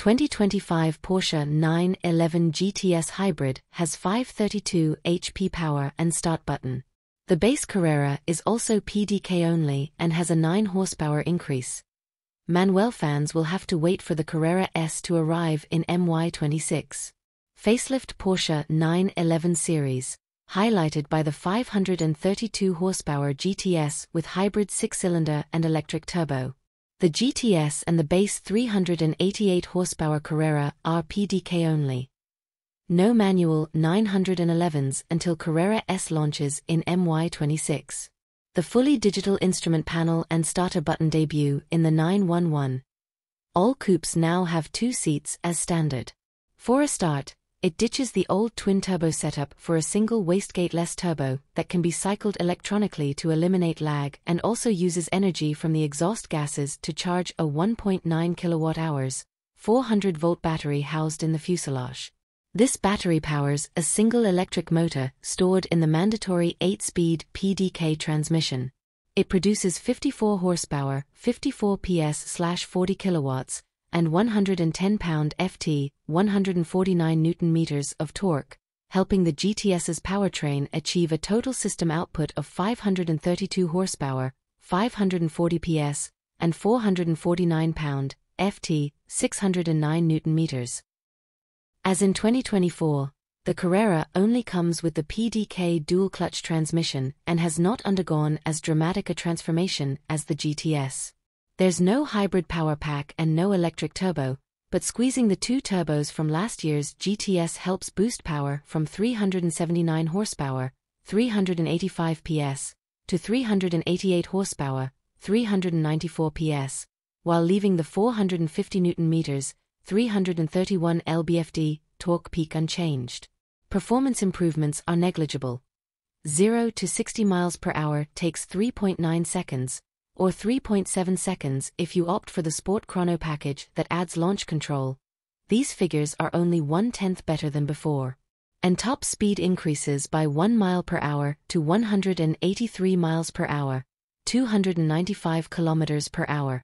2025 Porsche 911 GTS Hybrid has 532 HP power and start button. The base Carrera is also PDK only and has a 9 horsepower increase. Manuel fans will have to wait for the Carrera S to arrive in MY26. Facelift Porsche 911 series, highlighted by the 532 horsepower GTS with hybrid six-cylinder and electric turbo. The GTS and the base 388 horsepower Carrera are PDK only. No manual 911s until Carrera S launches in MY26. The fully digital instrument panel and starter button debut in the 911. All coupes now have two seats as standard. For a start, it ditches the old twin-turbo setup for a single wastegate-less turbo that can be cycled electronically to eliminate lag and also uses energy from the exhaust gases to charge a 1.9 kWh, 400-volt battery housed in the fuselage. This battery powers a single electric motor stored in the mandatory 8-speed PDK transmission. It produces 54 horsepower, 54 PS/40 kilowatts, and 110 pound-ft, 149 newton meters of torque, helping the GTS's powertrain achieve a total system output of 532 horsepower, 540 PS, and 449 pound-ft, 609 newton meters. As in 2024, the Carrera only comes with the PDK dual-clutch transmission and has not undergone as dramatic a transformation as the GTS. There's no hybrid power pack and no electric turbo, but squeezing the two turbos from last year's GTS helps boost power from 379 horsepower, 385 PS, to 388 horsepower, 394 PS, while leaving the 450 newton meters, 331 lb-ft, torque peak unchanged. Performance improvements are negligible. 0 to 60 miles per hour takes 3.9 seconds, or 3.7 seconds if you opt for the Sport Chrono package that adds launch control. These figures are only one-tenth better than before. And top speed increases by 1 mile per hour to 183 miles per hour, 295 kilometers per hour.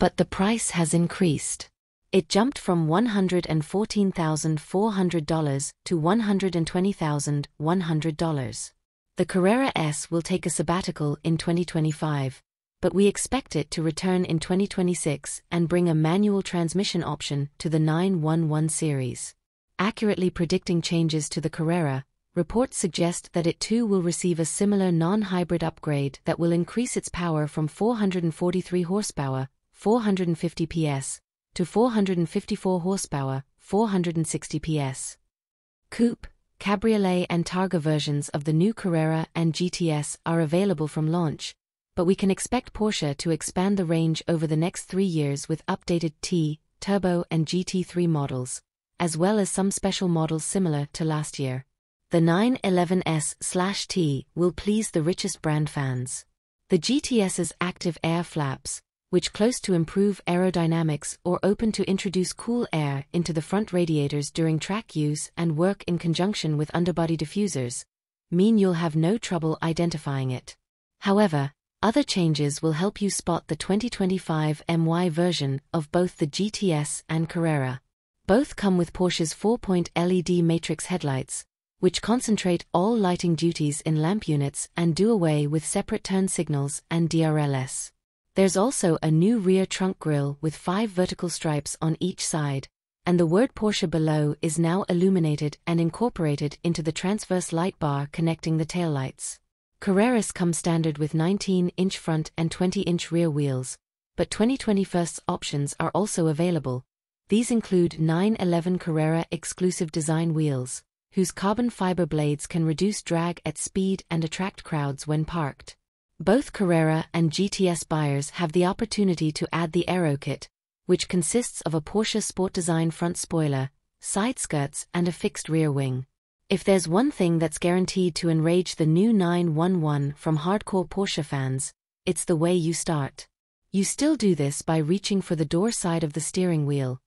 But the price has increased. It jumped from $114,400 to $120,100. The Carrera S will take a sabbatical in 2025, but we expect it to return in 2026 and bring a manual transmission option to the 911 series. Accurately predicting changes to the Carrera, reports suggest that it too will receive a similar non-hybrid upgrade that will increase its power from 443 horsepower, 450 PS, to 454 horsepower, 460 PS. Coupe, Cabriolet and Targa versions of the new Carrera and GTS are available from launch, but we can expect Porsche to expand the range over the next three years with updated T, Turbo and GT3 models, as well as some special models similar to last year. The 911S/T will please the richest brand fans. The GTS's active air flaps, which close to improve aerodynamics or open to introduce cool air into the front radiators during track use and work in conjunction with underbody diffusers, mean you'll have no trouble identifying it. However, other changes will help you spot the 2025 MY version of both the GTS and Carrera. Both come with Porsche's 4-point LED matrix headlights, which concentrate all lighting duties in lamp units and do away with separate turn signals and DRLS. There's also a new rear trunk grille with five vertical stripes on each side, and the word Porsche below is now illuminated and incorporated into the transverse light bar connecting the taillights. Carreras come standard with 19-inch front and 20-inch rear wheels, but 2021's options are also available. These include 911 Carrera exclusive design wheels, whose carbon fiber blades can reduce drag at speed and attract crowds when parked. Both Carrera and GTS buyers have the opportunity to add the Aero Kit, which consists of a Porsche Sport Design front spoiler, side skirts and a fixed rear wing. If there's one thing that's guaranteed to enrage the new 911 from hardcore Porsche fans, it's the way you start. You still do this by reaching for the door side of the steering wheel.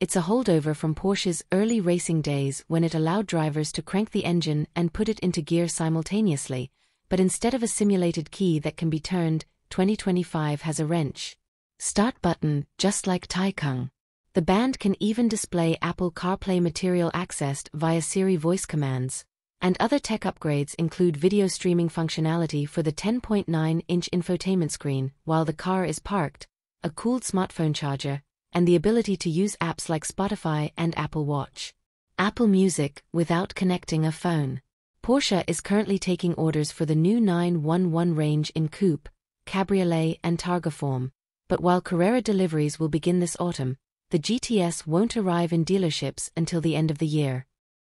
It's a holdover from Porsche's early racing days when it allowed drivers to crank the engine and put it into gear simultaneously, but instead of a simulated key that can be turned, 2025 has a wrench. Start button, just like Taycan. The band can even display Apple CarPlay material accessed via Siri voice commands. And other tech upgrades include video streaming functionality for the 10.9 inch infotainment screen while the car is parked, a cooled smartphone charger, and the ability to use apps like Spotify and Apple Watch. Apple Music without connecting a phone. Porsche is currently taking orders for the new 911 range in coupe, cabriolet, and targa form. But while Carrera deliveries will begin this autumn, the GTS won't arrive in dealerships until the end of the year.